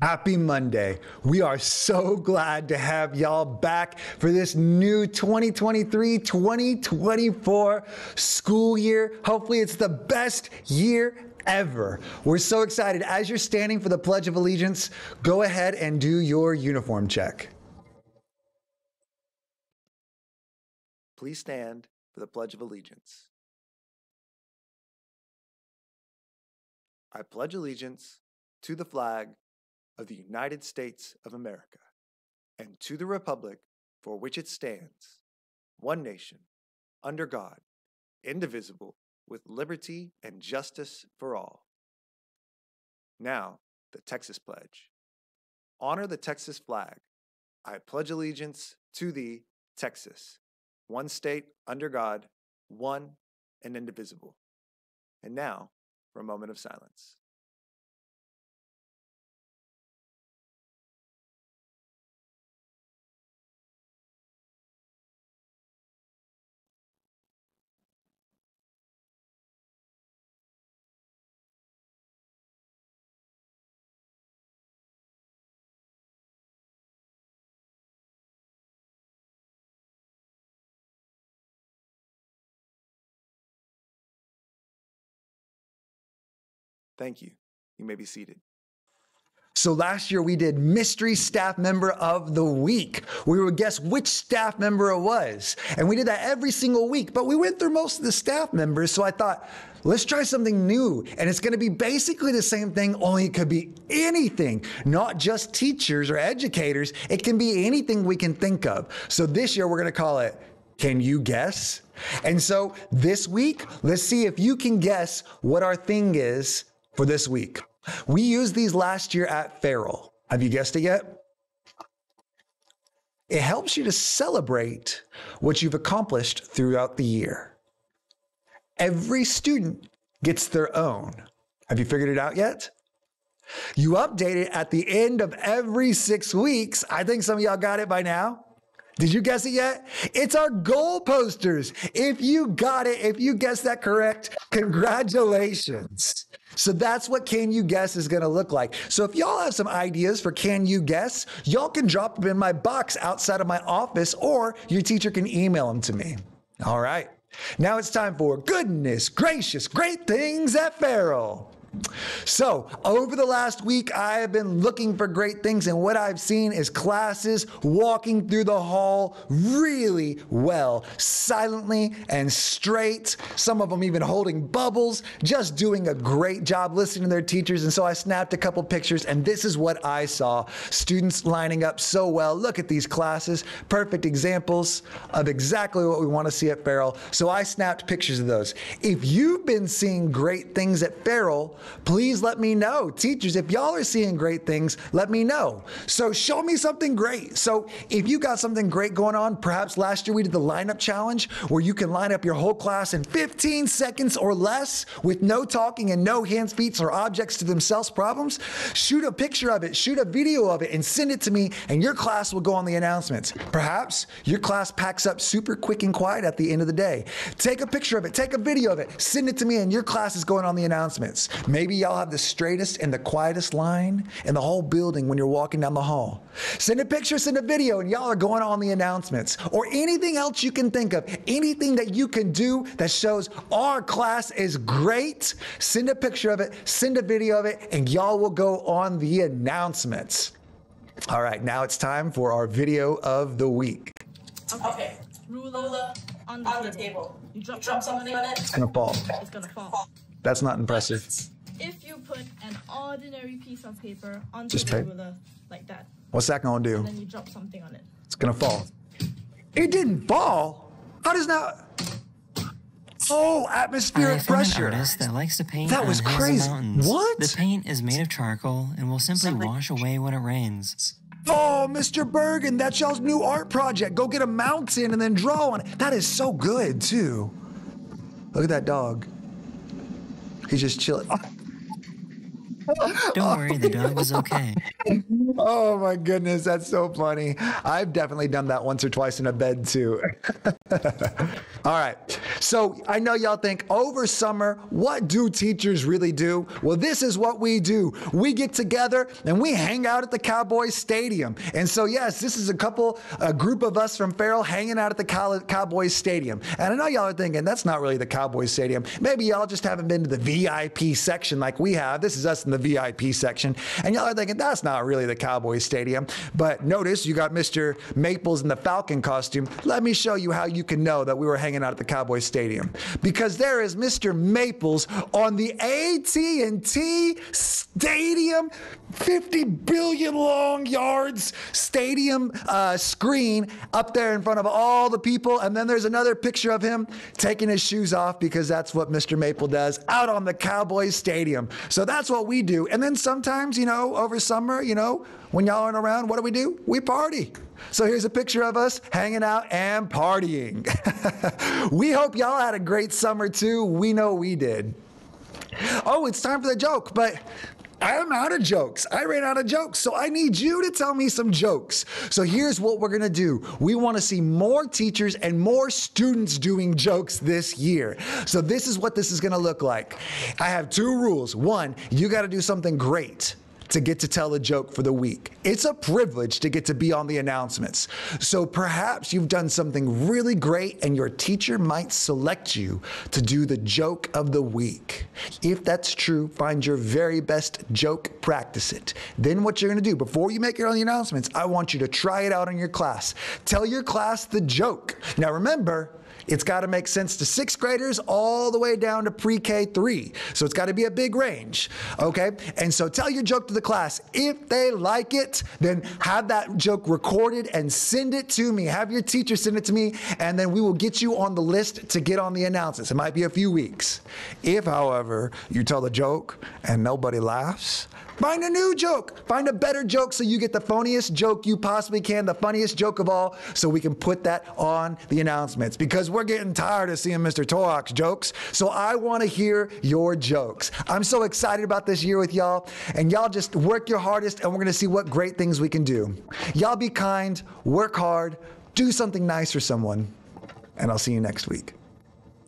Happy Monday. We are so glad to have y'all back for this new 2023 2024 school year. Hopefully, it's the best year ever. We're so excited. As you're standing for the Pledge of Allegiance, go ahead and do your uniform check. Please stand for the Pledge of Allegiance. I pledge allegiance to the flag of the United States of America and to the republic for which it stands, one nation, under God, indivisible, with liberty and justice for all. Now, the Texas Pledge. Honor the Texas flag. I pledge allegiance to thee, Texas, one state under God, one and indivisible. And now, for a moment of silence. Thank you. You may be seated. So last year we did mystery staff member of the week. We would guess which staff member it was. And we did that every single week, but we went through most of the staff members. So I thought, let's try something new. And it's going to be basically the same thing, only it could be anything, not just teachers or educators. It can be anything we can think of. So this year we're going to call it Can You Guess? And so this week, let's see if you can guess what our thing is for this week. We used these last year at Farrell. Have you guessed it yet? It helps you to celebrate what you've accomplished throughout the year. Every student gets their own. Have you figured it out yet? You update it at the end of every six weeks. I think some of y'all got it by now. Did you guess it yet? It's our goal posters. If you got it, if you guessed that correct, congratulations. So that's what Can You Guess is going to look like. So if y'all have some ideas for Can You Guess, y'all can drop them in my box outside of my office or your teacher can email them to me. All right. Now it's time for goodness gracious, great things at Farrell. So, over the last week, I have been looking for great things, and what I've seen is classes walking through the hall really well, silently and straight. Some of them even holding bubbles, just doing a great job listening to their teachers. And so I snapped a couple pictures, and this is what I saw students lining up so well. Look at these classes, perfect examples of exactly what we want to see at Farrell. So I snapped pictures of those. If you've been seeing great things at Farrell, please let me know. Teachers, if y'all are seeing great things, let me know. So show me something great. So if you got something great going on, perhaps last year we did the lineup challenge where you can line up your whole class in 15 seconds or less with no talking and no hands, feet, or objects to themselves problems. Shoot a picture of it, shoot a video of it, and send it to me, and your class will go on the announcements. Perhaps your class packs up super quick and quiet at the end of the day. Take a picture of it, take a video of it, send it to me, and your class is going on the announcements. Maybe y'all have the straightest and the quietest line in the whole building when you're walking down the hall. Send a picture, send a video, and y'all are going on the announcements. Or anything else you can think of, anything that you can do that shows our class is great. Send a picture of it, send a video of it, and y'all will go on the announcements. All right, now it's time for our video of the week. Okay. Ruler on the, on the table. table. You drop, drop something on it. It's gonna fall. it's gonna fall. That's not impressive. Ordinary piece of paper onto Just the paper. ruler like that, What's that gonna do? and then you drop something on it. It's gonna fall. It didn't fall. How does that? Oh, I atmospheric found pressure. an artist that likes to paint That on was hills and crazy. What? The paint is made of charcoal and will simply wash away when it rains. Oh, Mr. Bergen, that's y'all's new art project. Go get a mountain and then draw on it. That is so good, too. Look at that dog. He's just chilling. Don't worry, the dog was okay. Oh my goodness, that's so funny. I've definitely done that once or twice in a bed too. All right. So I know y'all think over summer, what do teachers really do? Well, this is what we do. We get together and we hang out at the Cowboys Stadium. And so, yes, this is a couple, a group of us from Farrell hanging out at the Cow- Cowboys Stadium. And I know y'all are thinking that's not really the Cowboys Stadium. Maybe y'all just haven't been to the VIP section like we have. This is us in the VIP section. And y'all are thinking that's not really the Cowboys Stadium. But notice you got Mr. Maples in the Falcon costume. Let me show you how you can know that we were hanging out at the Cowboys Stadium because there is Mr. Maples on the AT&T Stadium, 50 billion long yards stadium uh, screen up there in front of all the people, and then there's another picture of him taking his shoes off because that's what Mr. Maple does out on the Cowboys Stadium. So that's what we do, and then sometimes, you know, over summer, you know, when y'all aren't around, what do we do? We party. So here's a picture of us hanging out and partying. we hope y'all had a great summer too. We know we did. Oh, it's time for the joke, but I'm out of jokes. I ran out of jokes. So I need you to tell me some jokes. So here's what we're going to do. We want to see more teachers and more students doing jokes this year. So this is what this is going to look like. I have two rules. One, you got to do something great to get to tell a joke for the week. It's a privilege to get to be on the announcements. So perhaps you've done something really great and your teacher might select you to do the joke of the week. If that's true, find your very best joke, practice it. Then what you're going to do before you make your own announcements, I want you to try it out in your class. Tell your class the joke. Now remember, it's got to make sense to sixth graders all the way down to pre K three. So it's got to be a big range. Okay. And so tell your joke to the class. If they like it, then have that joke recorded and send it to me. Have your teacher send it to me, and then we will get you on the list to get on the announcements. It might be a few weeks. If, however, you tell the joke and nobody laughs, Find a new joke. Find a better joke so you get the funniest joke you possibly can, the funniest joke of all, so we can put that on the announcements. Because we're getting tired of seeing Mr. Torok's jokes. So I want to hear your jokes. I'm so excited about this year with y'all. And y'all just work your hardest, and we're going to see what great things we can do. Y'all be kind, work hard, do something nice for someone, and I'll see you next week.